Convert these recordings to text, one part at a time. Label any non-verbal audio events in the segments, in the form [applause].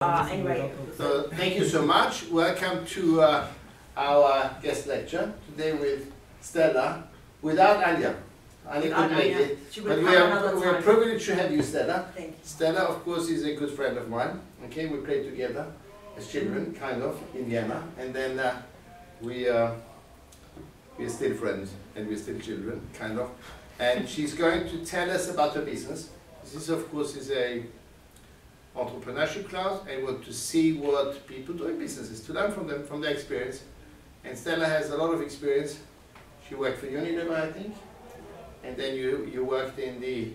Uh, anyway, So thank you so much. Welcome to uh, our guest lecture today with Stella, without Anya. Anya couldn't make it, but we are, we are privileged to have you, Stella. Thank you. Stella, of course, is a good friend of mine. Okay, we played together as children, kind of, in Vienna, and then uh, we uh, we're still friends and we're still children, kind of. And she's going to tell us about her business. This, of course, is a entrepreneurship class. I want to see what people do in businesses, to learn from them, from their experience. And Stella has a lot of experience. She worked for Unilever, I think, and then you you worked in the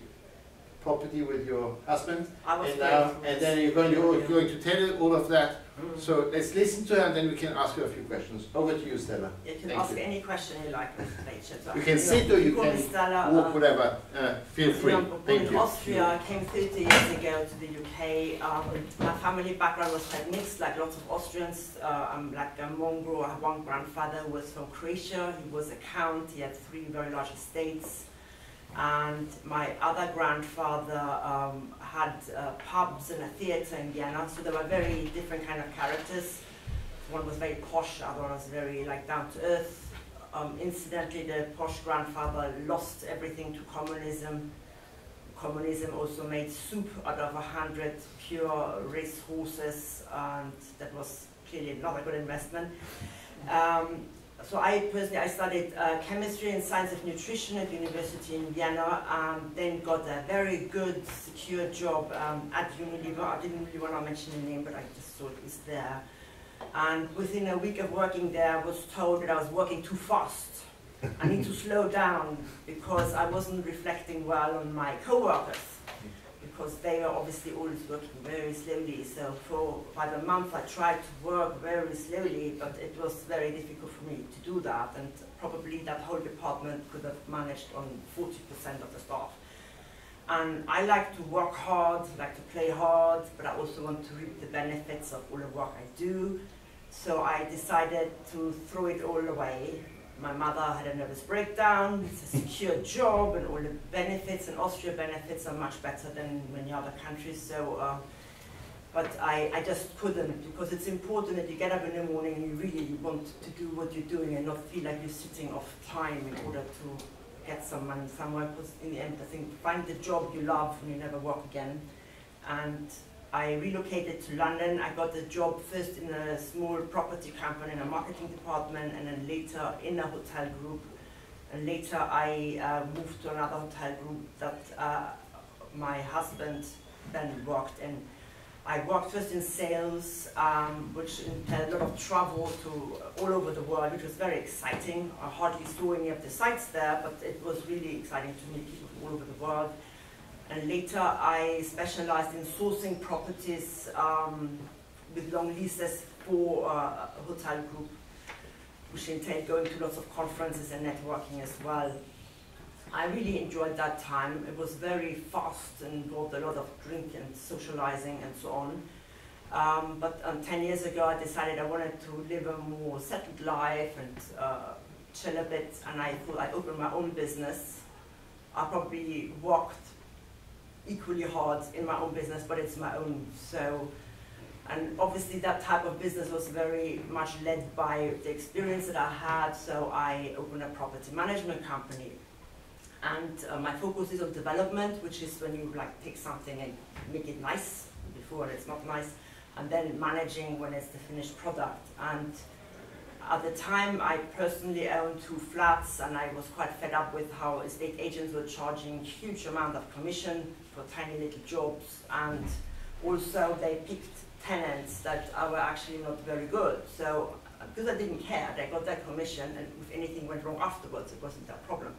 property with your husband. I was And now, and then you're going to, you're going to tell her all of that. Mm. So let's listen to her and then we can ask her a few questions. Over to you, Stella. You can Thank ask you. any question you like, Mr. Leitch. You can know, sit or you can Stella, Walk, uh, whatever. Uh, feel free. you know, born Thank in you. Austria, I came 30 years ago to the UK. Um, my family background was quite mixed, like lots of Austrians. Uh, I'm like a mongrel. I have one grandfather who was from Croatia. He was a count. He had three very large estates. And my other grandfather um, had uh, pubs and a theatre in Vienna, so there were very different kind of characters. One was very posh, the other one was very like down to earth. Um, incidentally, the posh grandfather lost everything to communism. Communism also made soup out of a hundred pure race horses, and that was clearly not a good investment. Um, so I personally, I studied uh, chemistry and science of nutrition at University in Vienna, and then got a very good, secure job um, at Unilever. I didn't really want to mention the name, but I just thought it's there. And within a week of working there, I was told that I was working too fast. I need to [laughs] slow down because I wasn't reflecting well on my co-workers because they were obviously always working very slowly. So for about a month I tried to work very slowly, but it was very difficult for me to do that. And probably that whole department could have managed on 40% of the staff. And I like to work hard, like to play hard, but I also want to reap the benefits of all the work I do. So I decided to throw it all away. My mother had a nervous breakdown. It's a secure [laughs] job, and all the benefits and Austria benefits are much better than many other countries. So, uh, but I, I just couldn't because it's important that you get up in the morning and you really want to do what you're doing and not feel like you're sitting off time in order to get some money somewhere. Because in the end, I think find the job you love and you never work again. And I relocated to London. I got a job first in a small property company in a marketing department, and then later in a hotel group. And later I uh, moved to another hotel group that uh, my husband then worked in. I worked first in sales, um, which entailed a lot of travel to all over the world, which was very exciting. I hardly saw any of the sites there, but it was really exciting to meet people from all over the world. And later I specialized in sourcing properties um, with long leases for uh, a hotel group, which entailed going to lots of conferences and networking as well. I really enjoyed that time. It was very fast and involved a lot of drink and socializing and so on. Um, but um, 10 years ago, I decided I wanted to live a more settled life and uh, chill a bit, and I thought I'd open my own business. I probably worked equally hard in my own business, but it's my own. So, and obviously that type of business was very much led by the experience that I had. So I opened a property management company, and uh, my focus is on development, which is when you like take something and make it nice before it's not nice, and then managing when it's the finished product. And at the time, I personally owned two flats, and I was quite fed up with how estate agents were charging huge amount of commission for tiny little jobs, and also they picked tenants that were actually not very good. So because I didn't care, they got their commission, and if anything went wrong afterwards, it wasn't their problem.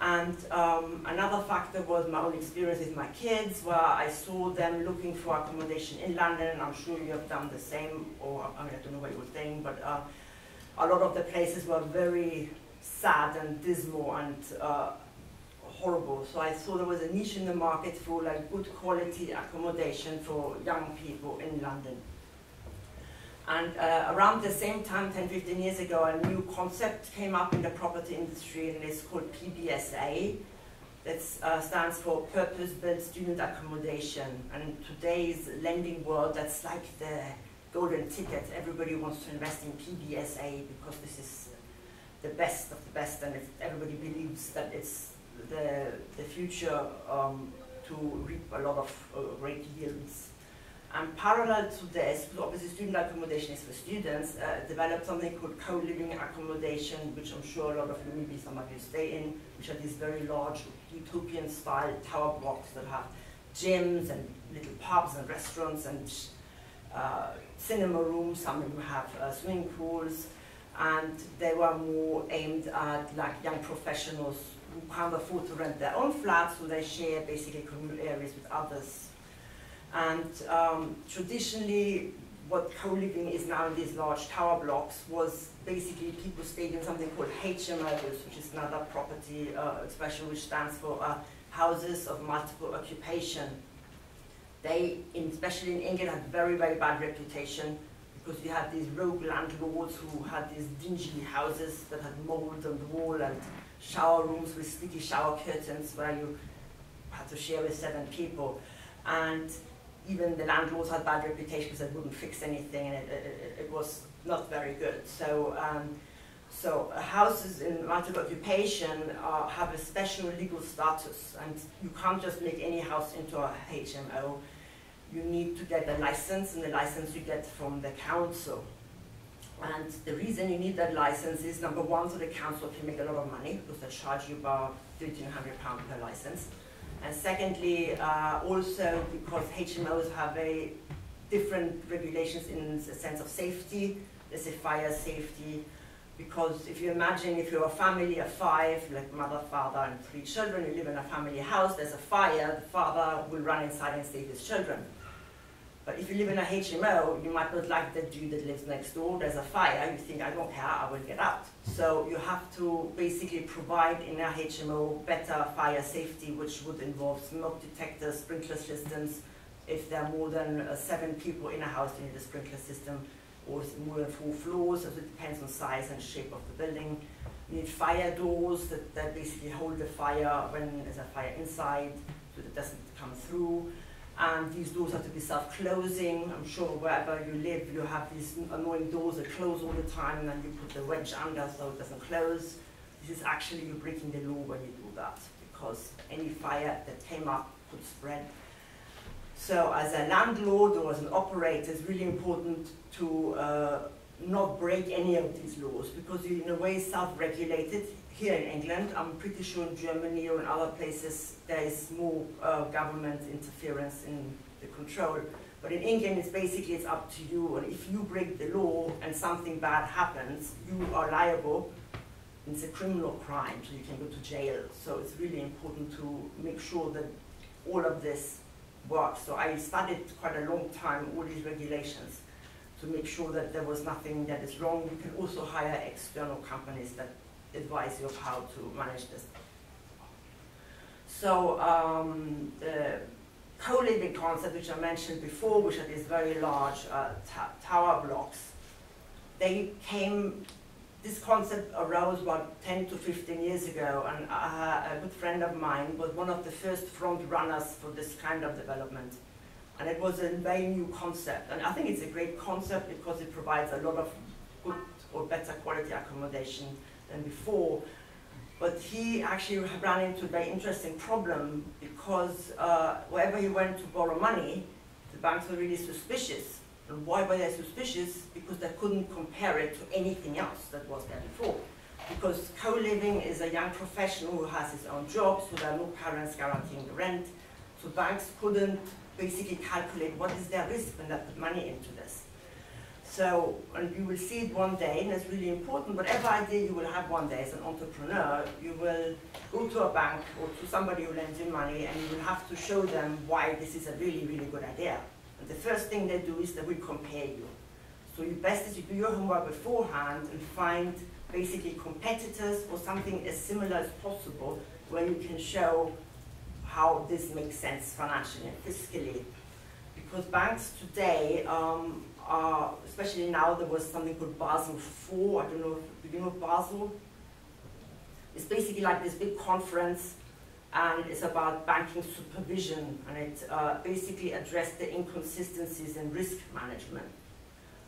And um, another factor was my own experience with my kids, where I saw them looking for accommodation in London. and I'm sure you have done the same, or I mean, I don't know what you were saying, but uh, a lot of the places were very sad and dismal and uh, horrible. So I saw there was a niche in the market for like good quality accommodation for young people in London. And uh, around the same time, 10, 15 years ago, a new concept came up in the property industry, and it's called PBSA, that uh, stands for Purpose-Built Student Accommodation. And today's lending world, that's like the golden ticket. Everybody wants to invest in PBSA because this is the best of the best, and everybody believes that it's the, the future um, to reap a lot of uh, great yields. And parallel to this, obviously student accommodation is for students, uh, developed something called co-living accommodation, which I'm sure a lot of you, maybe some of you stay in, which are these very large utopian style tower blocks that have gyms and little pubs and restaurants and uh, cinema rooms, some of them have uh, swimming pools, and they were more aimed at like young professionals who can't afford to rent their own flats, so they share basically communal areas with others. And um, traditionally, what co-living is now in these large tower blocks was basically people stayed in something called HMOs, which is another property uh, expression which stands for uh, houses of multiple occupation. They, in, especially in England, had very, very bad reputation because you had these rogue landlords who had these dingy houses that had mold on the wall and shower rooms with sticky shower curtains where you had to share with seven people. And even the landlords had bad reputation because they wouldn't fix anything and it, it, it was not very good. So, um, so houses in multiple occupation uh, have a special legal status and you can't just make any house into a HMO. You need to get a license and the license you get from the council. And the reason you need that license is number one, so the council can make a lot of money because they charge you about £1,300 per license. And secondly, uh, also because HMOs have a different regulations in the sense of safety, there's a fire safety, because if you imagine if you're a family of five, like mother, father, and three children, you live in a family house, there's a fire, the father will run inside and save his children. But if you live in a HMO, you might not like the dude that lives next door. There's a fire. You think, I don't care, I will get out. So you have to basically provide in a HMO better fire safety, which would involve smoke detectors, sprinkler systems. If there are more than uh, seven people in a house, you need a sprinkler system, or more than four floors. So it depends on size and shape of the building. You need fire doors that, that basically hold the fire when there's a fire inside, so it doesn't come through and these doors have to be self-closing. I'm sure wherever you live, you have these annoying doors that close all the time, and then you put the wedge under so it doesn't close. This is actually you breaking the law when you do that, because any fire that came up could spread. So as a landlord or as an operator, it's really important to uh, not break any of these laws, because you're in a way self-regulated here in England. I'm pretty sure in Germany or in other places there is more uh, government interference in the control. But in England, it's basically it's up to you. And if you break the law and something bad happens, you are liable. It's a criminal crime, so you can go to jail. So it's really important to make sure that all of this works. So I studied quite a long time all these regulations to make sure that there was nothing that is wrong. You can also hire external companies that advise you of how to manage this. So um, the co-living concept, which I mentioned before, which are these very large uh, tower blocks, they came, this concept arose about 10 to 15 years ago, and uh, a good friend of mine was one of the first front runners for this kind of development. And it was a very new concept, and I think it's a great concept because it provides a lot of good or better quality accommodation than before. But he actually ran into a very interesting problem because uh, wherever he went to borrow money, the banks were really suspicious. And why were they suspicious? Because they couldn't compare it to anything else that was there before. Because co-living is a young professional who has his own job, so there are no parents guaranteeing the rent. So banks couldn't basically calculate what is their risk when they put money into this. So, and you will see it one day, and it's really important, whatever idea you will have one day as an entrepreneur, you will go to a bank or to somebody who lends you money, and you will have to show them why this is a really, really good idea. And the first thing they do is they will compare you. So your best is you do your homework beforehand and find basically competitors or something as similar as possible where you can show how this makes sense financially and fiscally. Because banks today um, uh, especially now there was something called Basel IV, I don't know if you know Basel. It's basically like this big conference and it's about banking supervision, and it uh, basically addressed the inconsistencies in risk management.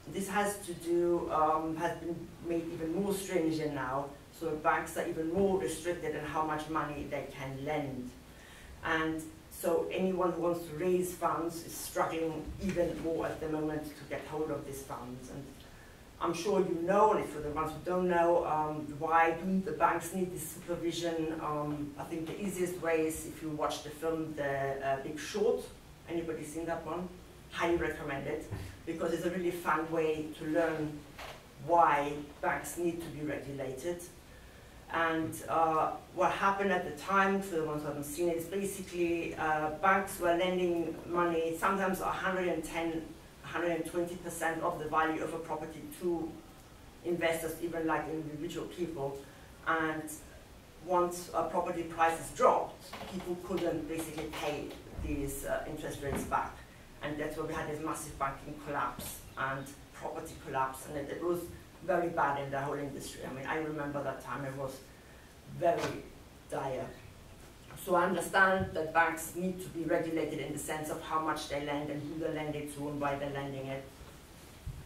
This has to do, um, has been made even more stringent now, so banks are even more restricted in how much money they can lend. And so anyone who wants to raise funds is struggling even more at the moment to get hold of these funds. And I'm sure you know, and for the ones who don't know, um, why do the banks need this supervision? Um, I think the easiest way is if you watch the film The uh, Big Short. Anybody seen that one? Highly recommend it because it's a really fun way to learn why banks need to be regulated. And uh, what happened at the time, for the ones who haven't seen it, is basically uh, banks were lending money, sometimes 110, 120% of the value of a property to investors, even like individual people. And once uh, property prices dropped, people couldn't basically pay these uh, interest rates back. And that's why we had this massive banking collapse and property collapse. And it, it was very bad in the whole industry. I mean, I remember that time it was very dire. So I understand that banks need to be regulated in the sense of how much they lend and who they lend it to and why they're lending it.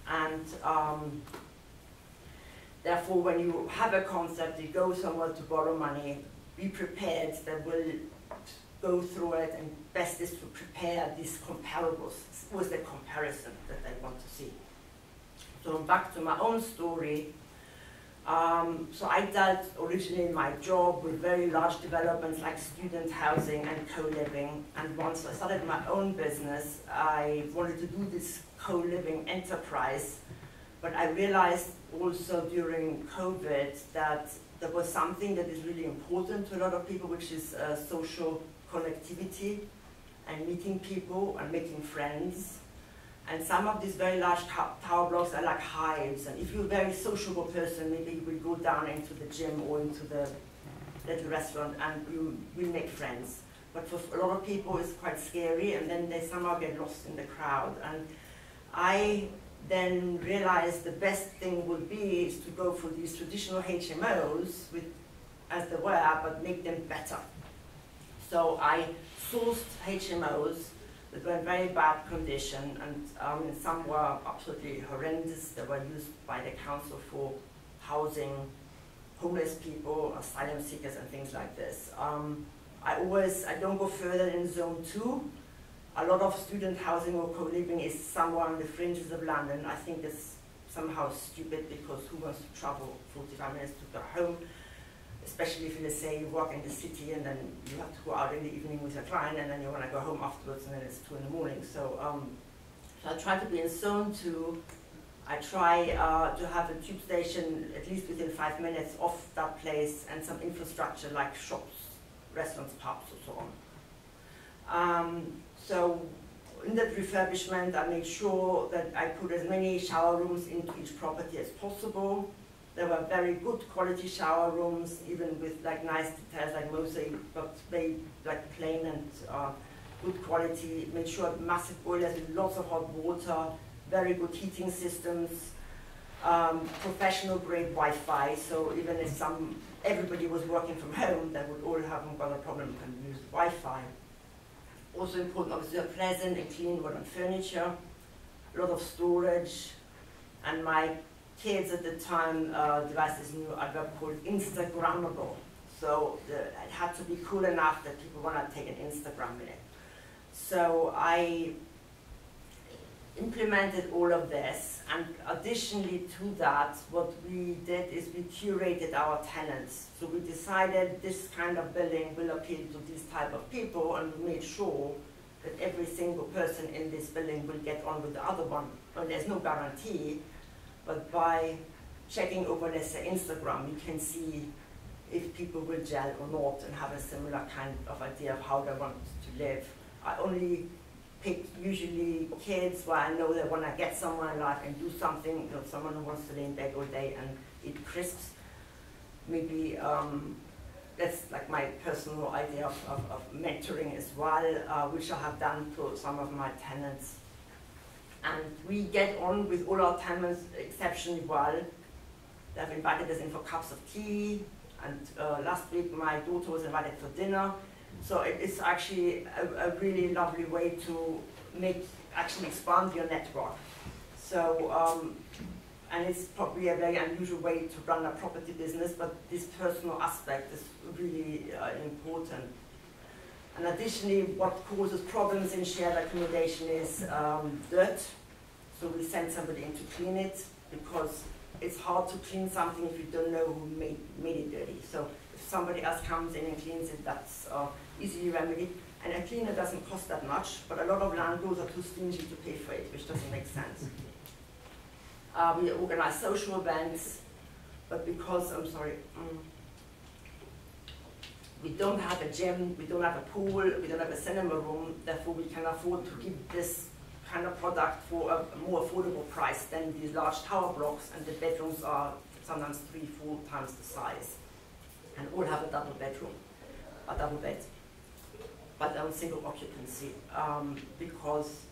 And um, therefore, when you have a concept, you go somewhere to borrow money, be prepared that will go through it and best is to prepare these comparables with the comparison that they want to see. So back to my own story. Um, so I dealt originally in my job with very large developments like student housing and co-living. And once I started my own business, I wanted to do this co-living enterprise. But I realized also during COVID that there was something that is really important to a lot of people, which is uh, social connectivity and meeting people and making friends. And some of these very large tower blocks are like hives. And if you're a very sociable person, maybe you will go down into the gym or into the little restaurant and you will make friends. But for a lot of people, it's quite scary, and then they somehow get lost in the crowd. And I then realized the best thing would be is to go for these traditional HMOs with, as they were, but make them better. So I sourced HMOs that were in very bad condition, and um, some were absolutely horrendous. They were used by the council for housing homeless people, asylum seekers, and things like this. Um, I always, I don't go further in zone two. A lot of student housing or co-living is somewhere on the fringes of London. I think it's somehow stupid because who wants to travel 45 minutes to their home? Especially if let's say you work in the city and then you have to go out in the evening with your client and then you want to go home afterwards and then it's two in the morning. So, um, so I try to be in zone two. I try uh, to have a tube station at least within five minutes of that place and some infrastructure like shops, restaurants, pubs, and so on. Um, so in that refurbishment, I made sure that I put as many shower rooms into each property as possible. There were very good quality shower rooms, even with like nice details like mosaic, but they like plain and uh, good quality. Made sure massive boilers with lots of hot water, very good heating systems, um, professional grade Wi-Fi. So even if some everybody was working from home, they would all have got a problem and use Wi-Fi. Also important, obviously, a pleasant and clean wooden furniture, a lot of storage, and my kids at the time uh, devised this new adverb called Instagrammable. So the, it had to be cool enough that people want to take an Instagram in it. So I implemented all of this, and additionally to that, what we did is we curated our tenants. So we decided this kind of building will appeal to this type of people, and we made sure that every single person in this building will get on with the other one. And there's no guarantee, but by checking over, let's say, Instagram, you can see if people will gel or not and have a similar kind of idea of how they want to live. I only pick usually kids where I know that when I get someone in life and do something, you know, someone who wants to lay in bed all day and eat crisps. Maybe um, that's like my personal idea of, of, of mentoring as well, uh, which I have done to some of my tenants and we get on with all our tenants exceptionally well. They've invited us in for cups of tea, and uh, last week my daughter was invited for dinner. So it's actually a, a, really lovely way to make actually expand your network. So um, and it's probably a very unusual way to run a property business, but this personal aspect is really uh, important. And additionally, what causes problems in shared accommodation is um, dirt. So we send somebody in to clean it because it's hard to clean something if you don't know who made, made it dirty. So if somebody else comes in and cleans it, that's uh, easily remedied. And a cleaner doesn't cost that much, but a lot of landlords are too stingy to pay for it, which doesn't make sense. Uh, we organize social events, but because, I'm sorry, um, we don't have a gym, we don't have a pool, we don't have a cinema room, therefore we can afford to give this kind of product for a more affordable price than these large tower blocks, and the bedrooms are sometimes three, four times the size, and all have a double bedroom, a double bed, but on single occupancy, um, because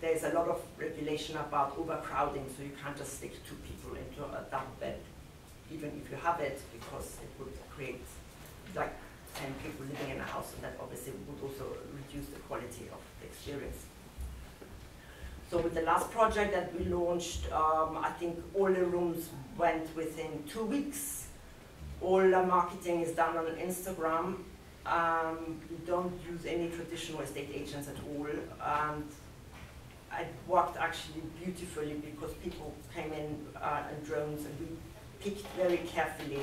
there's a lot of regulation about overcrowding, so you can't just stick two people into a double bed, even if you have it, because it would create like 10 people living in a house, and that obviously would also reduce the quality of the experience. So with the last project that we launched, um, I think all the rooms went within two weeks. All the marketing is done on Instagram. Um, we don't use any traditional estate agents at all. And it worked actually beautifully because people came in uh, in drones and we picked very carefully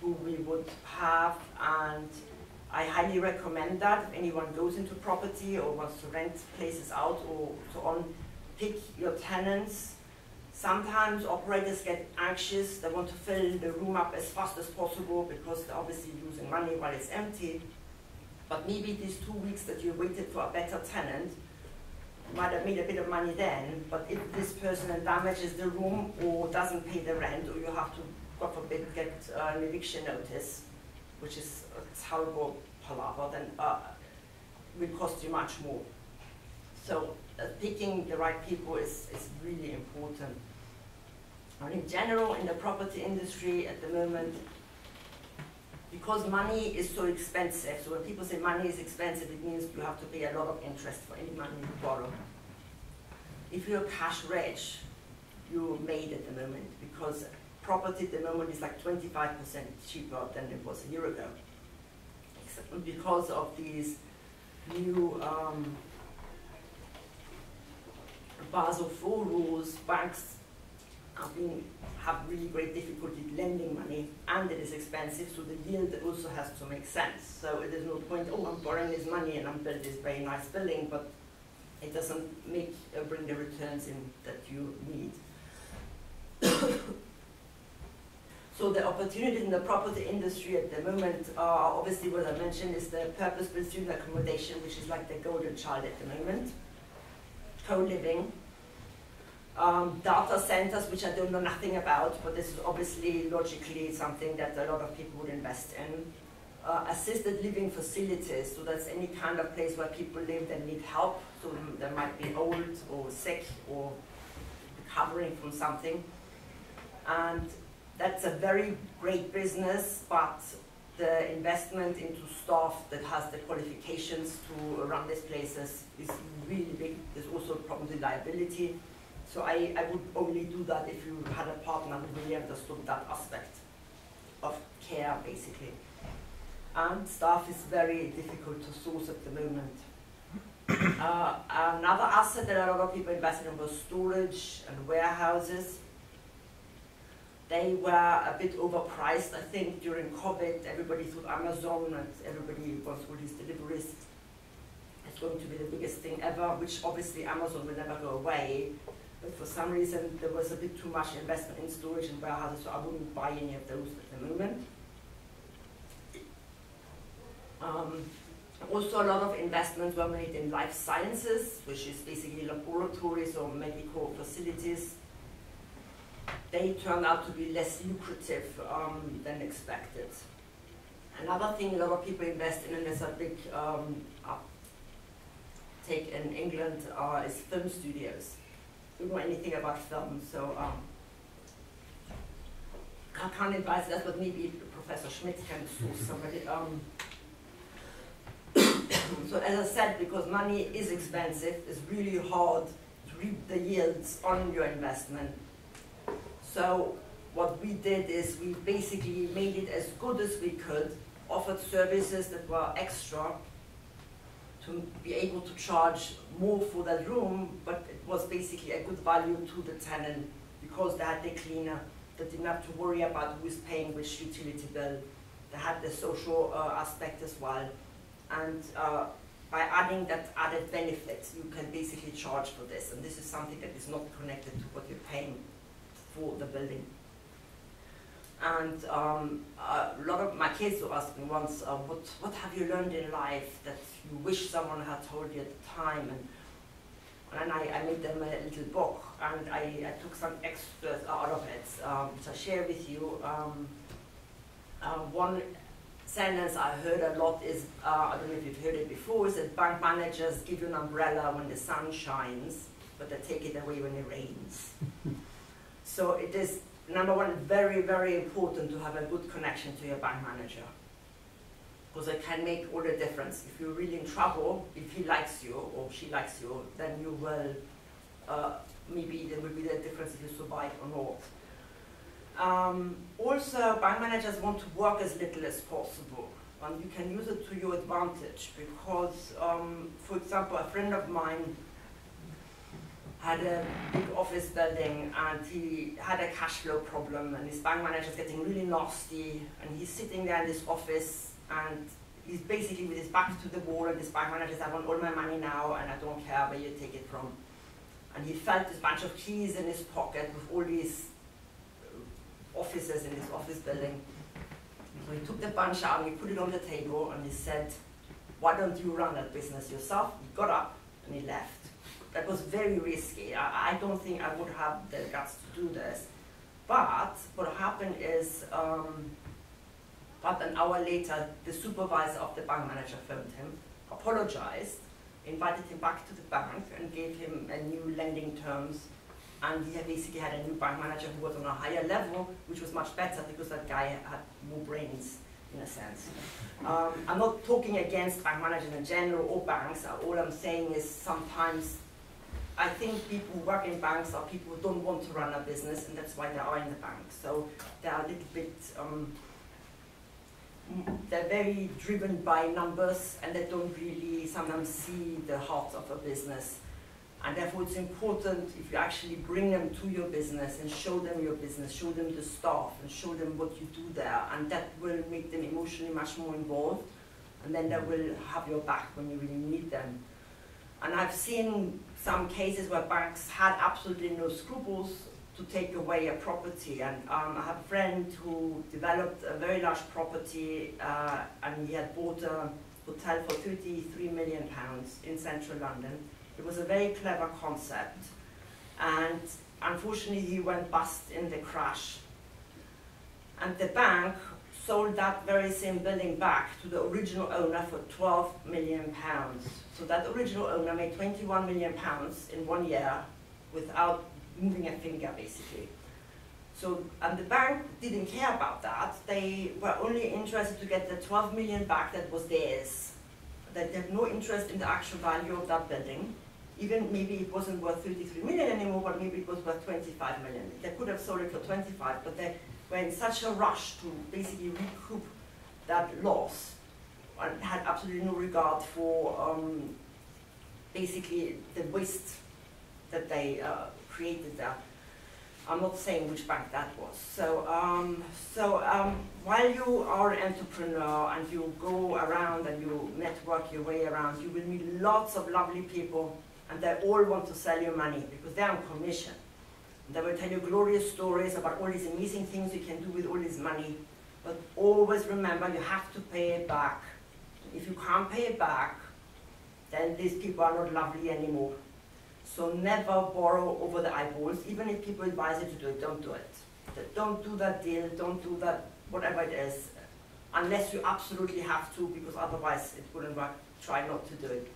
who we would have and I highly recommend that if anyone goes into property or wants to rent places out or so on, pick your tenants. Sometimes operators get anxious, they want to fill the room up as fast as possible because they're obviously losing money while it's empty. But maybe these two weeks that you waited for a better tenant, might have made a bit of money then, but if this person damages the room or doesn't pay the rent, or you have to, God forbid, get uh, an eviction notice, which is a terrible palaver, then uh, will cost you much more. So uh, picking the right people is, is really important. And in general, in the property industry at the moment, because money is so expensive, so when people say money is expensive, it means you have to pay a lot of interest for any money you borrow. If you're cash rich, you're made at the moment because property at the moment is like 25% cheaper than it was a year ago. Because of these new um, Basel IV rules, banks have been have really great difficulty lending money and it is expensive, so the yield also has to make sense. So it is no point, oh, I'm borrowing this money and I'm building this very nice building, but it doesn't make uh, bring the returns in that you need. [coughs] so the opportunities in the property industry at the moment are obviously what I mentioned is the purpose-built student accommodation, which is like the golden child at the moment. Co-living, um, data centers, which I don't know nothing about, but this is obviously logically something that a lot of people would invest in. Uh, assisted living facilities, so that's any kind of place where people live that need help, so they might be old or sick or recovering from something. And that's a very great business, but the investment into staff that has the qualifications to run these places is really big. There's also problems probably liability so I, I would only do that if you had a partner who really understood that aspect of care, basically. And staff is very difficult to source at the moment. uh, another asset that a lot of people invested in was storage and warehouses. They were a bit overpriced, I think, during COVID. Everybody thought Amazon and everybody wants all these deliveries. It's going to be the biggest thing ever, which obviously Amazon will never go away. But for some reason, there was a bit too much investment in storage and warehouses, so I wouldn't buy any of those at the moment. Um, also, a lot of investments were made in life sciences, which is basically laboratories or medical facilities. They turned out to be less lucrative um, than expected. Another thing a lot of people invest in, and there's a big um, take in England, uh, is film studios don't know anything about film, so um, I can't advise that, but maybe Professor Schmidt can source somebody. Um, [coughs] So as I said, because money is expensive, it's really hard to reap the yields on your investment. So what we did is we basically made it as good as we could, offered services that were extra to be able to charge more for that room, but it was basically a good value to the tenant because they had the cleaner, they didn't have to worry about who is paying which utility bill. They had the social uh, aspect as well. And uh, by adding that added benefit, you can basically charge for this. And this is something that is not connected to what you're paying for the building. And um, a lot of my kids were asking once, uh, what, what have you learned in life that you wish someone had told you at the time? And, and I, I made them a little book, and I, I took some extras out of it, um, which I share with you. Um, uh, one sentence I heard a lot is, uh, I don't know if you've heard it before, is that bank managers give you an umbrella when the sun shines, but they take it away when it rains. [laughs] so it is number one, very, very important to have a good connection to your bank manager. Because it can make all the difference. If you're really in trouble, if he likes you or she likes you, then you will, uh, maybe there will be the difference if you survive or not. Um, also, bank managers want to work as little as possible. And you can use it to your advantage because, um, for example, a friend of mine had a big office building and he had a cash flow problem and his bank manager is getting really nasty and he's sitting there in this office and he's basically with his back to the wall and this bank manager says, I want all my money now and I don't care where you take it from. And he felt this bunch of keys in his pocket with all these offices in his office building. So he took the bunch out and he put it on the table and he said, why don't you run that business yourself? He got up and he left that was very risky. I, I, don't think I would have the guts to do this. But what happened is, um, about an hour later, the supervisor of the bank manager phoned him, apologized, invited him back to the bank and gave him a new lending terms. And he basically had a new bank manager who was on a higher level, which was much better because that guy had more brains in a sense. Um, I'm not talking against bank managers in general or banks. All I'm saying is sometimes I think people who work in banks are people who don't want to run a business, and that's why they are in the bank. So they are a little bit, um, they're very driven by numbers, and they don't really sometimes see the heart of a business. And therefore, it's important if you actually bring them to your business and show them your business, show them the staff, and show them what you do there, and that will make them emotionally much more involved, and then they will have your back when you really need them. And I've seen some cases where banks had absolutely no scruples to take away a property. And um, I have a friend who developed a very large property uh, and he had bought a hotel for 33 million pounds in central London. It was a very clever concept. And unfortunately, he went bust in the crash. And the bank sold that very same building back to the original owner for 12 million pounds. So that original owner made 21 million pounds in one year without moving a finger, basically. So, and the bank didn't care about that. They were only interested to get the 12 million back that was theirs. That they have no interest in the actual value of that building. Even maybe it wasn't worth 33 million anymore, but maybe it was worth 25 million. They could have sold it for 25, but they were in such a rush to basically recoup that loss and had absolutely no regard for um, basically the waste that they uh, created there. I'm not saying which bank that was. So, um, so um, while you are an entrepreneur and you go around and you network your way around, you will meet lots of lovely people and they all want to sell you money because they're on commission. They will tell you glorious stories about all these amazing things you can do with all this money. But always remember, you have to pay it back. If you can't pay it back, then these people are not lovely anymore. So never borrow over the eyeballs, even if people advise you to do it, don't do it. Don't do that deal, don't do that, whatever it is, unless you absolutely have to, because otherwise it wouldn't work. Try not to do it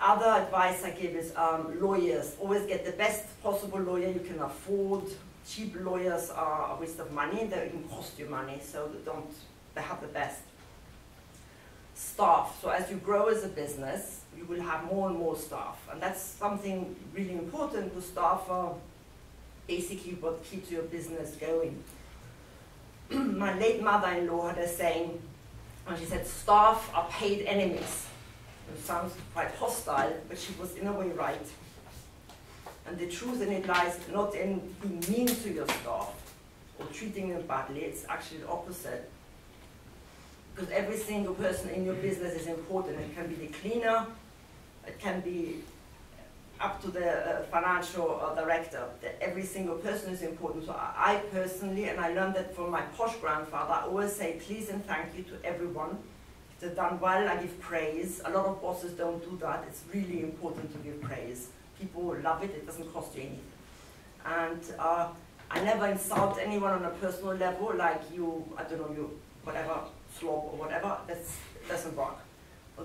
other advice I give is um, lawyers. Always get the best possible lawyer you can afford. Cheap lawyers are a waste of money. They even cost you money, so don't. They have the best. staff. So as you grow as a business, you will have more and more staff. And that's something really important because staff are basically what keeps your business going. [clears throat] My late mother-in-law had a saying, and she said, staff are paid enemies. It sounds quite hostile, but she was in a way right. And the truth in it lies not in being mean to your staff or treating them badly, it's actually the opposite. Because every single person in your business is important. It can be the cleaner, it can be up to the uh, financial uh, director. Every single person is important. So I, I personally, and I learned that from my posh grandfather, I always say please and thank you to everyone. If they've done well, I give praise. A lot of bosses don't do that. It's really important to give praise. People love it. It doesn't cost you anything. And uh, I never insult anyone on a personal level, like you, I don't know, you, whatever, slob or whatever. That doesn't work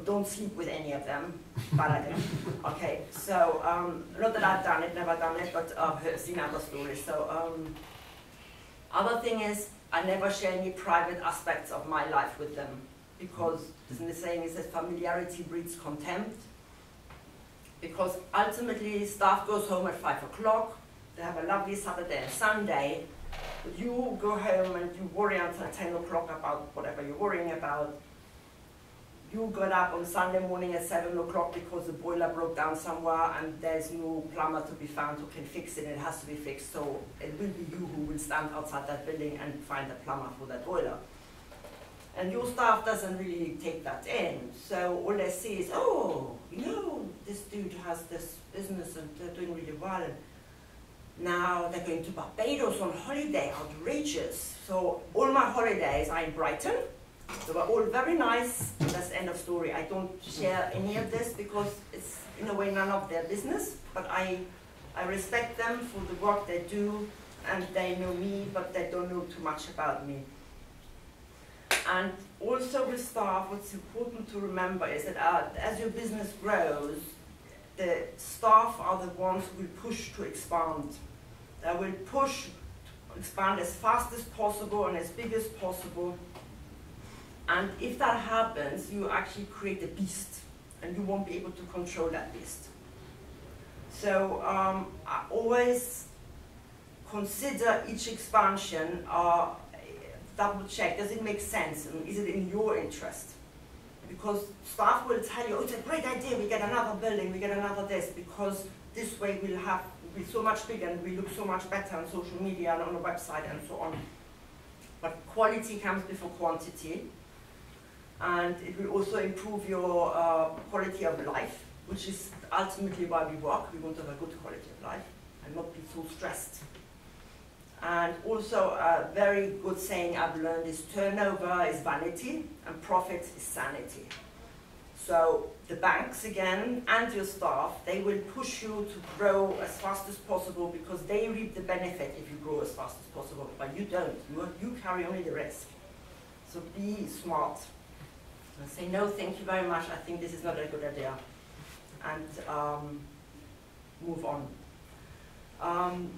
don't sleep with any of them, but I did. Okay, so um, not that I've done it, never done it, but I've seen other stories. So um, other thing is, I never share any private aspects of my life with them because, isn't the saying, is that familiarity breeds contempt. Because ultimately, staff goes home at five o'clock, they have a lovely Saturday and Sunday, you go home and you worry until 10 o'clock about whatever you're worrying about, you got up on Sunday morning at 7 o'clock because the boiler broke down somewhere and there's no plumber to be found who can fix it, it has to be fixed. So it will be you who will stand outside that building and find a plumber for that boiler. And your staff doesn't really take that in. So all they see is, oh, you know, this dude has this business and they're doing really well. And now they're going to Barbados on holiday, outrageous. So all my holidays are in Brighton they were all very nice. That's end of story. I don't share any of this because it's in a way none of their business. But I, I respect them for the work they do, and they know me, but they don't know too much about me. And also with staff, what's important to remember is that uh, as your business grows, the staff are the ones who will push to expand. They will push to expand as fast as possible and as big as possible and if that happens, you actually create a beast, and you won't be able to control that beast. So um, I always consider each expansion, uh, double check, does it make sense, is it in your interest? Because staff will tell you, oh, it's a great idea, we get another building, we get another this, because this way we'll have, we'll be so much bigger and we look so much better on social media and on the website and so on. But quality comes before quantity and it will also improve your uh, quality of life, which is ultimately why we work. We want to have a good quality of life and not be so stressed. And also a very good saying I've learned is turnover is vanity and profit is sanity. So the banks again and your staff, they will push you to grow as fast as possible because they reap the benefit if you grow as fast as possible, but you don't. You, you carry only the risk. So be smart and say, no, thank you very much, I think this is not a good idea, and um, move on. Um,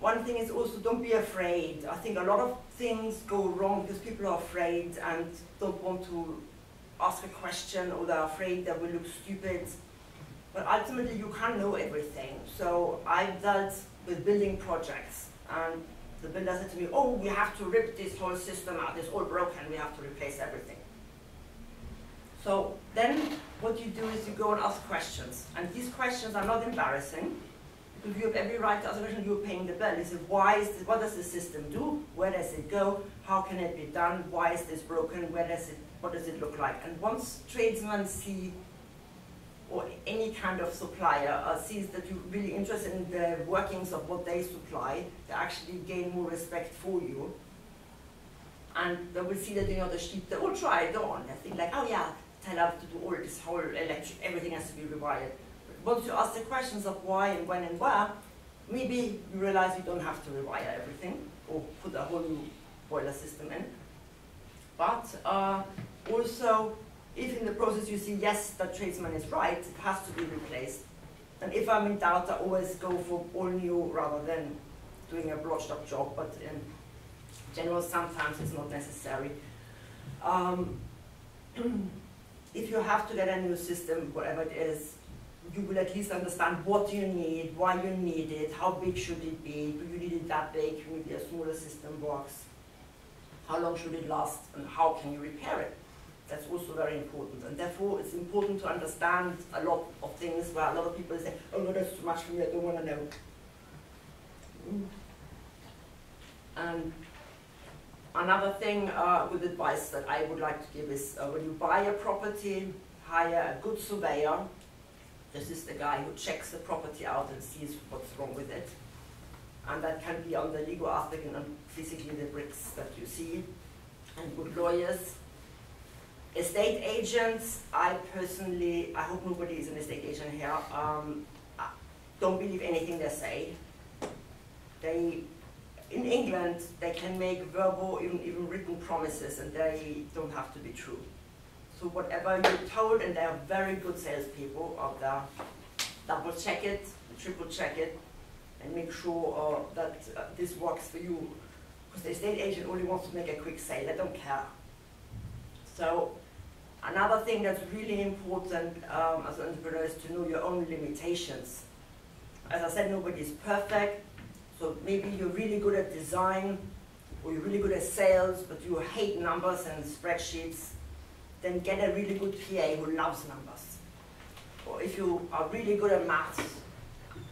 one thing is also don't be afraid. I think a lot of things go wrong because people are afraid and don't want to ask a question or they're afraid that will look stupid. But ultimately you can't know everything. So I've dealt with building projects and the builder said to me, oh, we have to rip this whole system out, it's all broken, we have to replace everything. So then what you do is you go and ask questions. And these questions are not embarrassing, you have every right to ask a question, you're paying the bill. You say, why is this, what does the system do? Where does it go? How can it be done? Why is this broken? Where does it, what does it look like? And once tradesmen see, or any kind of supplier uh, sees that you're really interested in the workings of what they supply, they actually gain more respect for you. And they will see that, you know, the sheep, they will try it on. They think like, oh yeah, tell have to do all this whole electric, everything has to be rewired. Once you ask the questions of why and when and where, maybe you realize you don't have to rewire everything or put a whole new boiler system in. But uh, also, if in the process you see, yes, the tradesman is right, it has to be replaced. And if I'm in doubt, I always go for all new rather than doing a blotched up job, but in general, sometimes it's not necessary. Um, [clears throat] if you have to get a new system, whatever it is, you will at least understand what you need, why you need it, how big should it be, do you need it that big, maybe a smaller system box, how long should it last, and how can you repair it. That's also very important, and therefore it's important to understand a lot of things where a lot of people say, oh no, that's too much for me, I don't want to know. And another thing uh, with advice that I would like to give is uh, when you buy a property, hire a good surveyor. This is the guy who checks the property out and sees what's wrong with it. And that can be on the legal aspect and physically the bricks that you see. And good lawyers. Estate agents, I personally, I hope nobody is an estate agent here, um, don't believe anything they say. They in England, they can make verbal, even, even written promises, and they don't have to be true. So whatever you're told, and they are very good salespeople out there, double check it, triple check it, and make sure uh, that uh, this works for you. Because the estate agent only wants to make a quick sale, they don't care. So another thing that's really important um, as an entrepreneur is to know your own limitations. As I said, nobody is perfect. So maybe you're really good at design, or you're really good at sales, but you hate numbers and spreadsheets, then get a really good PA who loves numbers. Or if you are really good at maths,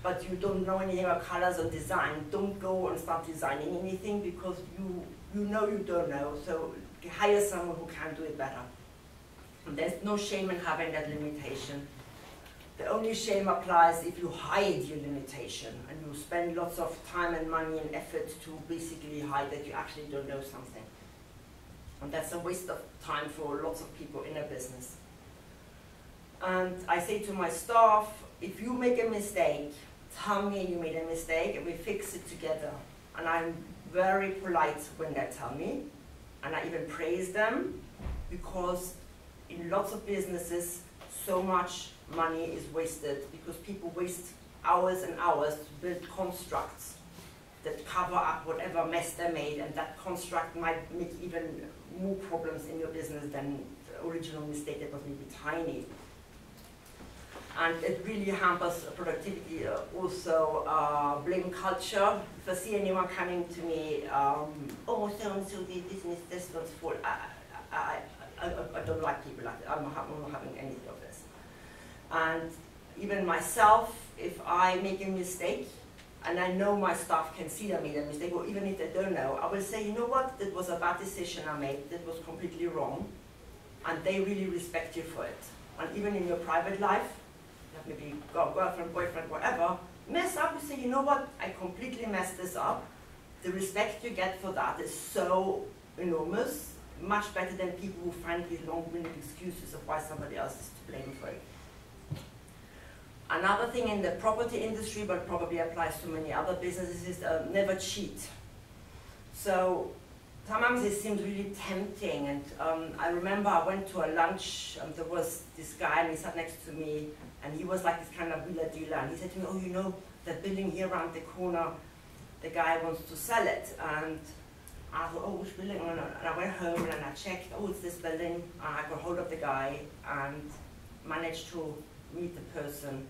but you don't know anything about colors or design, don't go and start designing anything because you, you know you don't know, so hire someone who can do it better. And there's no shame in having that limitation. The only shame applies if you hide your limitation and you spend lots of time and money and effort to basically hide that you actually don't know something. And that's a waste of time for lots of people in a business. And I say to my staff, if you make a mistake, tell me you made a mistake and we fix it together. And I'm very polite when they tell me, and I even praise them, because in lots of businesses, so much money is wasted because people waste hours and hours to build constructs that cover up whatever mess they made, and that construct might make even more problems in your business than the original mistake that was maybe tiny. And it really hampers productivity. Uh, also, uh, blame culture. If I see anyone coming to me, um, oh, so and so this this one's fault, I, I, I, I, don't like people like that. I'm not, I'm not having anything of this. And even myself, if I make a mistake, and I know my staff can see I made a mistake, or even if they don't know, I will say, you know what, that was a bad decision I made, that was completely wrong, and they really respect you for it. And even in your private life, maybe girlfriend, boyfriend, whatever, mess up, you say, you know what, I completely messed this up. The respect you get for that is so enormous, much better than people who find these long-winded excuses of why somebody else is to blame for it. Another thing in the property industry, but probably applies to many other businesses, is uh, never cheat. So sometimes it seems really tempting. And um, I remember I went to a lunch, and there was this guy, and he sat next to me, and he was like this kind of wheeler dealer. And he said to me, oh, you know, that building here around the corner, the guy wants to sell it. And I thought, oh, which building? And I went home and I checked, oh, it's this building. And I got hold of the guy and managed to meet the person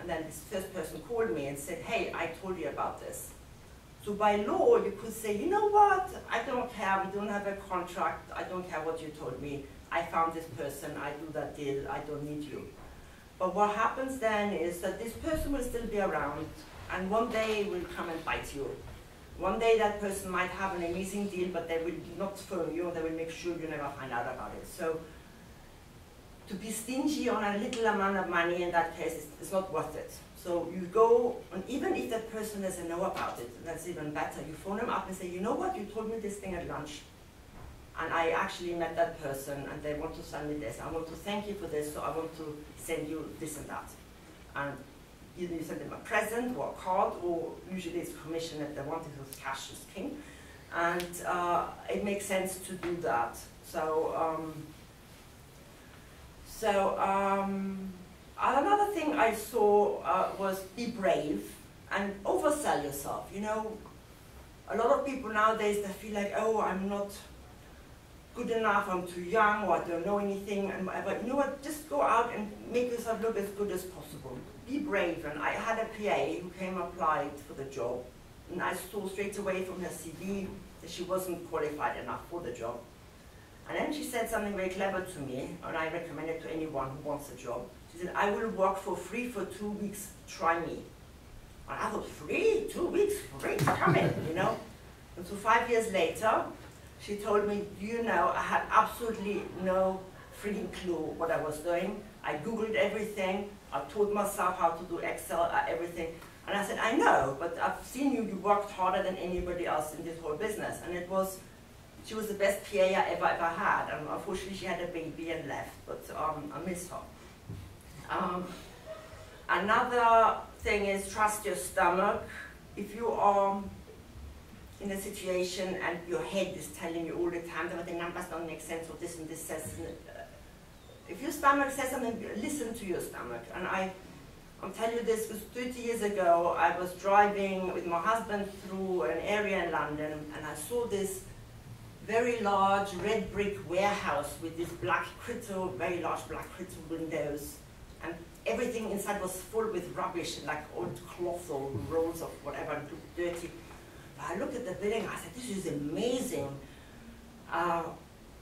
and then this first person called me and said, hey, I told you about this. So by law, you could say, you know what, I don't care, we don't have a contract, I don't care what you told me. I found this person, I do that deal, I don't need you. But what happens then is that this person will still be around, and one day will come and bite you. One day that person might have an amazing deal, but they will not phone you, they will make sure you never find out about it. So to be stingy on a little amount of money in that case is, is not worth it. So you go, and even if that person doesn't know about it, that's even better. You phone them up and say, you know what, you told me this thing at lunch, and I actually met that person, and they want to send me this. I want to thank you for this, so I want to send you this and that. And either you send them a present or a card, or usually it's commission if they want it, because cash is king. And uh, it makes sense to do that. So. Um, so um, another thing I saw uh, was be brave and oversell yourself. You know, a lot of people nowadays they feel like, oh, I'm not, good enough, I'm too young, or I don't know anything, and whatever. You know what? Just go out and make yourself look as good as possible. Be brave. And I had a PA who came applied for the job, and I saw straight away from her CV that she wasn't qualified enough for the job. And then she said something very clever to me, and I recommend it to anyone who wants a job. She said, I will work for free for two weeks, try me. And I thought, free? Two weeks? Great, come in, you know? And so five years later, she told me, you know, I had absolutely no freaking clue what I was doing. I Googled everything. I taught myself how to do Excel, uh, everything. And I said, I know, but I've seen you, you worked harder than anybody else in this whole business. And it was, she was the best PA I ever, ever had. And unfortunately, she had a baby and left, but um, I miss her. Um, another thing is trust your stomach. If you are in a situation and your head is telling you all the time that the numbers don't make sense or this and this says, uh, if your stomach says something, listen to your stomach. And I, I'll tell you this, was 30 years ago, I was driving with my husband through an area in London and I saw this very large red brick warehouse with these black crystal, very large black crystal windows. And everything inside was full with rubbish, like old cloth or rolls of whatever, dirty. But I looked at the building, I said, this is amazing. Uh,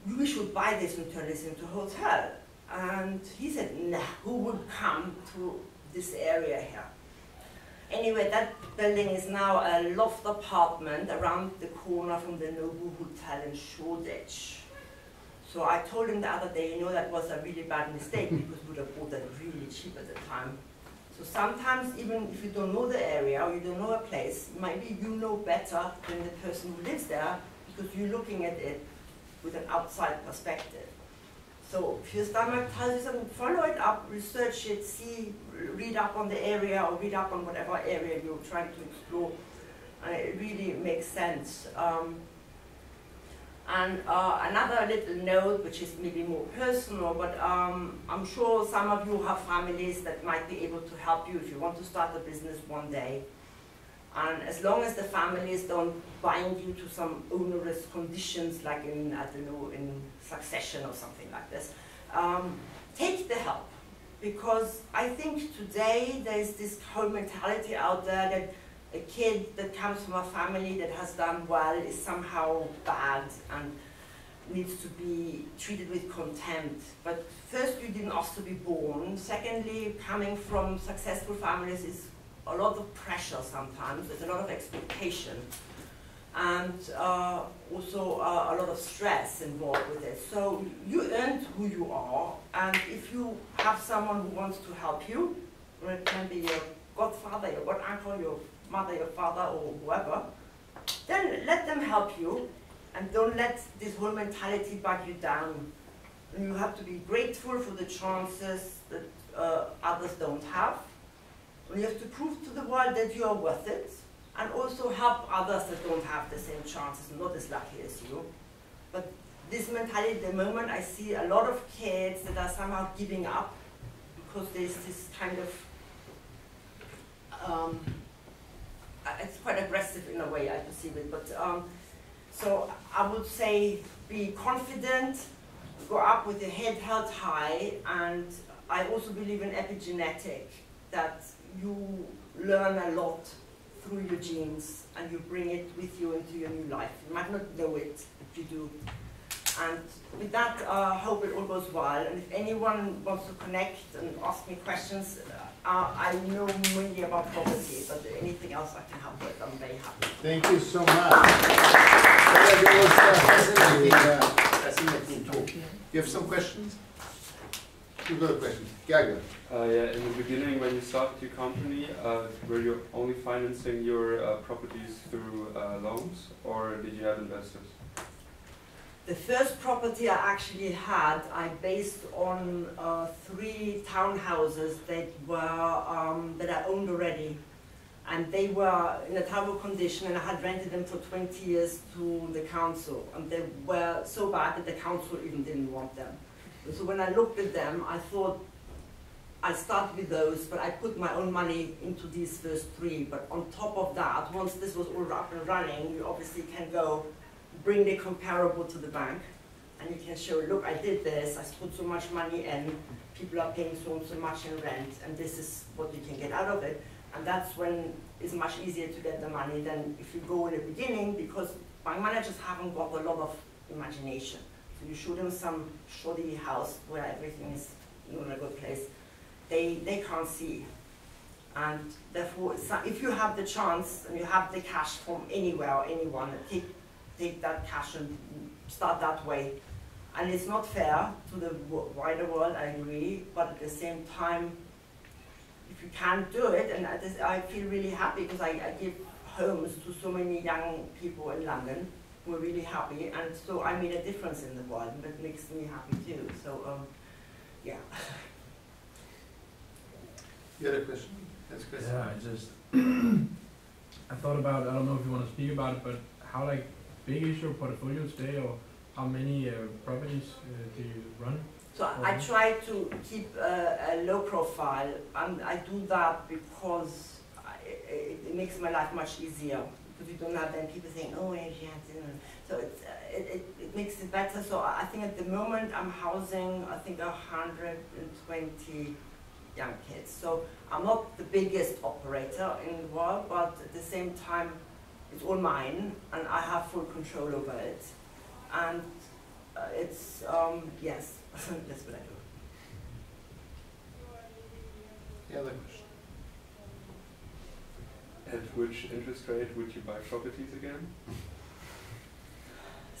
we should buy this and turn this into a hotel. And he said, nah, who would come to this area here? Anyway, that building is now a loft apartment around the corner from the Nobu Hotel in Shoreditch. So I told him the other day, you know, that was a really bad mistake [laughs] because we would have bought that really cheap at the time. So sometimes even if you don't know the area or you don't know a place, maybe you know better than the person who lives there because you're looking at it with an outside perspective. So if your stomach tells you something, follow it up, research it, see, read up on the area or read up on whatever area you're trying to explore. And it really makes sense. Um, and uh, another little note, which is maybe more personal, but um, I'm sure some of you have families that might be able to help you if you want to start a business one day. And as long as the families don't bind you to some onerous conditions, like in, I don't know, in succession or something like this, um, take the help. Because I think today there's this whole mentality out there that a kid that comes from a family that has done well is somehow bad and needs to be treated with contempt. But first, you didn't ask to be born. Secondly, coming from successful families is a lot of pressure sometimes. There's a lot of expectation. And uh, also uh, a lot of stress involved with it. So you earned who you are, and if you have someone who wants to help you, it can be your godfather, your god uncle, your mother, your father, or whoever, then let them help you and don't let this whole mentality bug you down. You have to be grateful for the chances that uh, others don't have. And you have to prove to the world that you are worth it and also help others that don't have the same chances, not as lucky as you. But this mentality, the moment I see a lot of kids that are somehow giving up because there's this kind of um, it's quite aggressive in a way I perceive it. But um, so I would say be confident, go up with your head held high, and I also believe in epigenetic that you learn a lot through your genes and you bring it with you into your new life. You might not know it, but you do. And with that, I uh, hope it all goes well. And if anyone wants to connect and ask me questions, uh, I know mainly about property, but anything else I can help with, I'm very happy. Thank you so much. that was uh, fascinating, uh, talk. You have some questions? You got a question. Gaga. Uh, yeah, in the beginning when you started your company, uh, were you only financing your uh, properties through uh, loans or did you have investors? The first property I actually had, I based on uh, three townhouses that were um, that I owned already, and they were in a terrible condition, and I had rented them for 20 years to the council, and they were so bad that the council even didn't want them. So when I looked at them, I thought I'd start with those, but I put my own money into these first three. But on top of that, once this was all up and running, you obviously can go bring the comparable to the bank. and you can show, look, I did this, I put so much money in, people are paying so, so much in rent, and this is what you can get out of it. And that's when it's much easier to get the money than if you go in the beginning, because bank managers haven't got a lot of imagination. You show them some shoddy house where everything is in a good place, they, they can't see. And therefore, if you have the chance and you have the cash from anywhere or anyone, take, take that cash and start that way. And it's not fair to the wider world, I agree, but at the same time, if you can't do it, and I I feel really happy because I, I give homes to so many young people in London who are really happy, and so I made a difference in the world, and that makes me happy too. So, um, yeah. [laughs] You had a question? That's a question. Yeah, I just [clears throat] I thought about I don't know if you want to speak about it, but how like big is your portfolio today, or how many uh, properties uh, do you run? So I I try to keep a, a low profile, and I do that because I, it, it makes my life much easier. Because you don't have then people saying, oh, yeah, she has dinner. So it's, uh, it, it, it makes it better. So I think at the moment I'm housing, I think, 120 young kids. So I'm not the biggest operator in the world, but at the same time, it's all mine, and I have full control over it. And uh, it's, um, yes, [laughs] that's what I do. Any other question? At which interest rate would you buy properties again?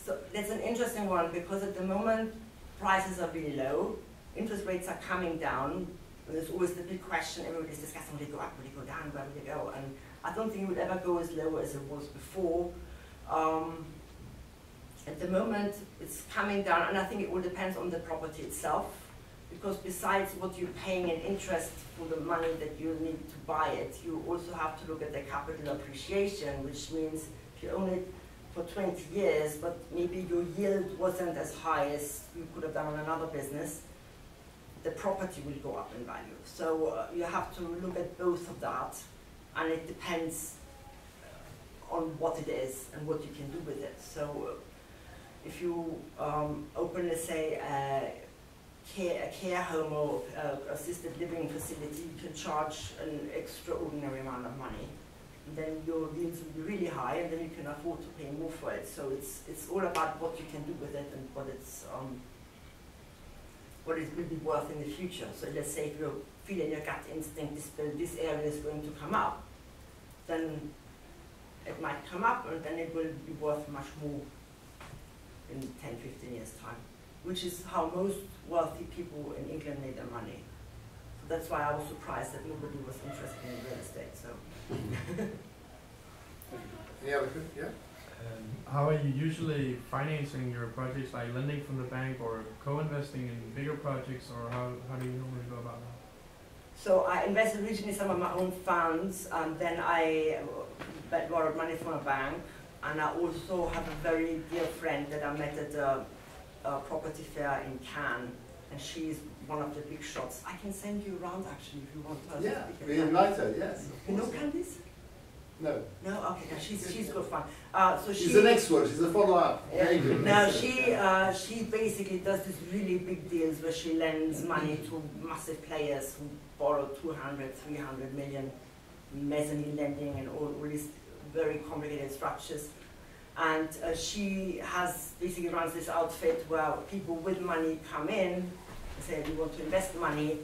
So that's an interesting one because at the moment prices are really low, interest rates are coming down. There's always the big question everybody's discussing: will they go up, will they go down, where will they go? And I don't think it would ever go as low as it was before. Um, at the moment, it's coming down, and I think it all depends on the property itself. Because besides what you're paying in interest for the money that you need to buy it, you also have to look at the capital appreciation, which means if you own it for 20 years, but maybe your yield wasn't as high as you could have done on another business, the property will go up in value. So uh, you have to look at both of that, and it depends on what it is and what you can do with it. So uh, if you um, open, let's say, a care, a care home or uh, assisted living facility, you can charge an extraordinary amount of money then your yields will be really high, and then you can afford to pay more for it. So it's it's all about what you can do with it and what it's um, what it will be worth in the future. So let's say if you feel in your gut instinct this this area is going to come up, then it might come up, and then it will be worth much more in 10, 15 years time, which is how most wealthy people in England made their money. So that's why I was surprised that nobody was interested in real estate. So. Any other question? Yeah? Um, how are you usually financing your projects, like lending from the bank or co-investing in bigger projects, or how, how do you normally go about that? So I invested originally some of my own funds, and then I uh, borrowed money from a bank. And I also have a very dear friend that I met at a, a property fair in Cannes, and she's one of the big shots. I can send you around actually if you want Yeah, we invite her, yes. You know. Candice? No. No, okay, no, she's she's good fun. Uh, so She's she. the next one, she's a follow-up. Yeah. Very good. No, Next she uh, she basically does these really big deals where she lends money to massive players who borrow 200, 300 million mezzanine lending and all, all these very complicated structures. And uh, she has basically runs this outfit where people with money come in say, we want to invest money.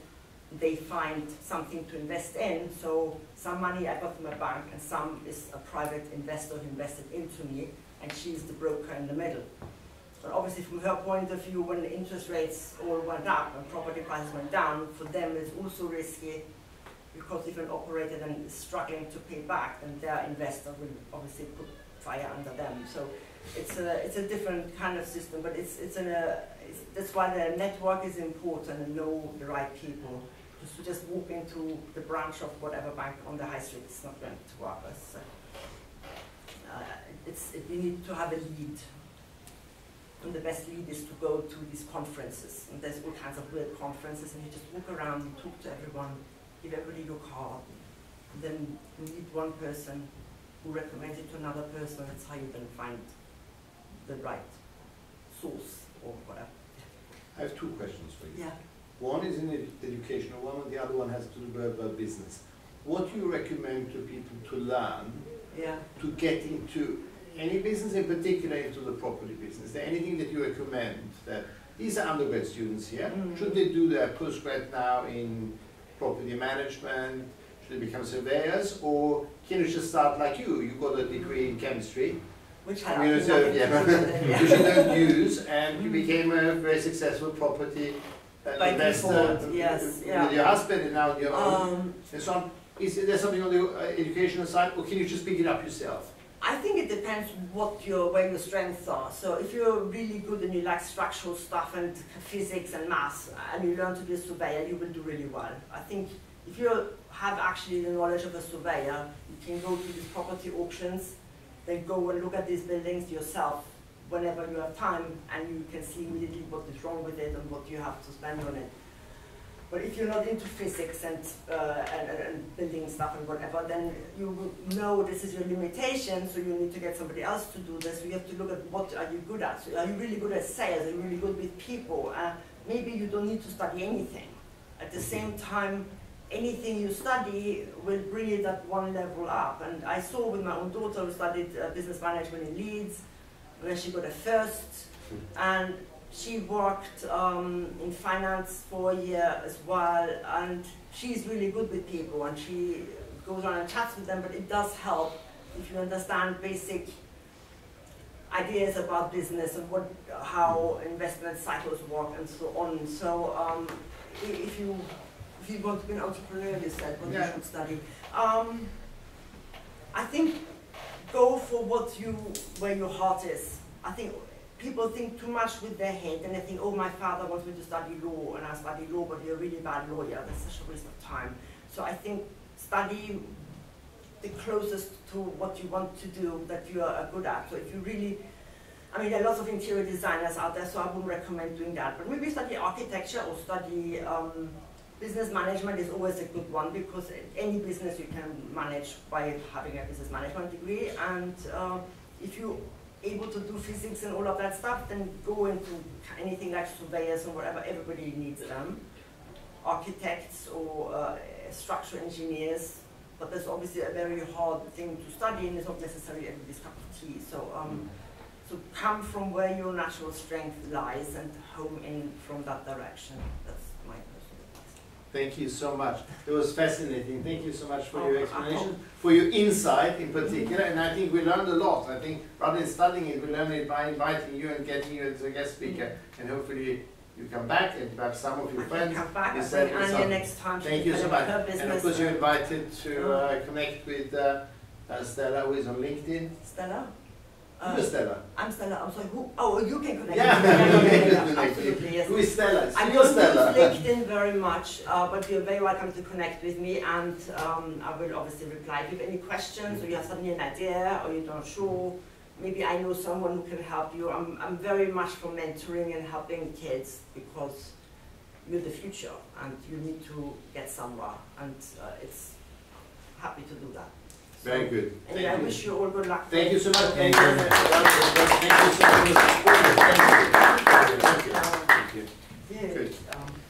They find something to invest in. So some money I got from a bank and some is a private investor who invested into me and she's the broker in the middle. But obviously from her point of view, when the interest rates all went up and property prices went down, for them it's also risky because if an operator then is struggling to pay back, then their investor will obviously put fire under them. So it's a, it's a different kind of system, but it's, it's, an, it's that's why the network is important and know the right people. Just to just walk into the branch of whatever bank on the high street, it's not going to work. It's, uh, it's, it, you need to have a lead. And the best lead is to go to these conferences. And there's all kinds of weird conferences, and you just walk around, you talk to everyone, give everybody your card. And then you meet one person who recommends it to another person. That's how you then find the right source or whatever. I have two questions for you. Yeah. One is an ed- educational one, and the other one has to do with about business. What do you recommend to people to learn Yeah. to get into any business, in particular into the property business? Is there anything that you recommend that these are undergrad students here? Mm. Should they do their postgrad now in property management? Should they become surveyors, or can you just start like you? You got a degree in chemistry, Which had Community, yeah. to do with it, which you don't use, and you became a very successful property uh, By investor default, yes, with yeah. your husband and now your own. Um, And so on. Is there something on the uh, educational side, or can you just pick it up yourself? I think it depends what your where your strengths are. So if you're really good and you like structural stuff and physics and maths, and you learn to be a surveyor, you will do really well. I think if you have actually the knowledge of a surveyor, you can go to these property auctions, then go and look at these buildings yourself whenever you have time, and you can see immediately what is wrong with it and what you have to spend on it. But if you're not into physics and, uh, and, and- building stuff and whatever, then you know this is your limitation, so you need to get somebody else to do this. You have to look at what are you good at. So are you really good at sales? Are you really good with people? Uh, maybe you don't need to study anything. At the same time, anything you study will bring you that one level up. And I saw with my own daughter who studied uh, business management in Leeds, when she got a first, and she worked um, in finance for a year as well, and she's really good with people, and she goes around and chats with them. But it does help if you understand basic ideas about business and what, how investment cycles work and so on. So um, if you if you want to be an entrepreneur, you said what Yeah. you should study. Um, I think go for what you where your heart is. I think people think too much with their head and they think, oh, my father wants me to study law and I study law, but you're a really bad lawyer. That's such a waste of time. So I think study the closest to what you want to do that you are good at. So if you really, I mean, there are lots of interior designers out there, so I wouldn't recommend doing that. But maybe study architecture or study um, business management is always a good one because any business you can manage by having a business management degree. And uh, if you're able to do physics and all of that stuff, then go into anything like surveyors or whatever. Everybody needs them. Architects or uh, structural engineers. But that's obviously a very hard thing to study and it's not necessarily everybody's cup of tea. So, um, so come from where your natural strength lies and home in from that direction. That's. Thank you so much. It was fascinating. Thank you so much for Oh, your explanation, for your insight in particular, and I think we learned a lot. I think rather than studying it, we learned it by inviting you and getting you as a guest speaker, and hopefully you come back and perhaps some of your I friends. come back you and said bring Anya next time. Thank you so much. And of course, you're invited to uh, connect with uh, uh, Stella, who is on LinkedIn. Stella? Who Uh, is Stella? I'm Stella. I'm sorry. Who? Oh, you can connect. Yeah, me. yeah, [laughs] yeah, you yeah, can connect. Absolutely, yes. Who is Stella? I See don't you, Stella. use LinkedIn very much, uh, but you're very welcome to connect with me, and um, I will obviously reply. If you have any questions, or you have suddenly an idea, or you're not sure, maybe I know someone who can help you. I'm, I'm very much for mentoring and helping kids because you're the future, and you need to get somewhere, and uh, it's happy to do that. So, Very good. Anyway, I Thank you. wish you all good luck. Thank you so much. Thank Thank you. you. Thank you so much. Thank you. Thank you. Thank you. Yeah, Good. um,